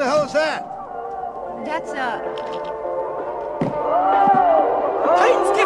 the hell is that? That's a... Heinz gets Geld!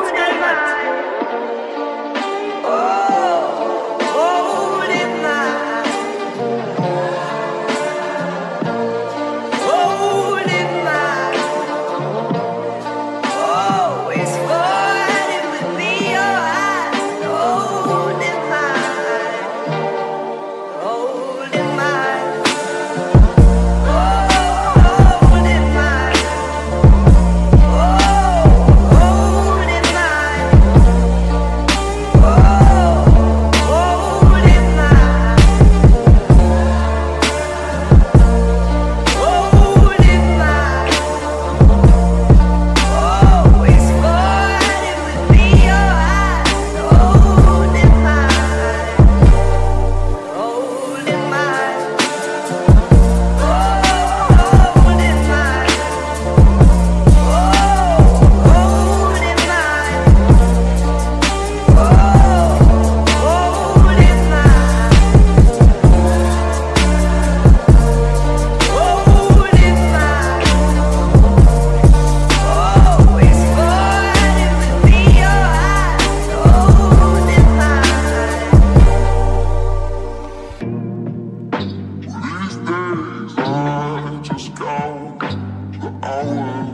là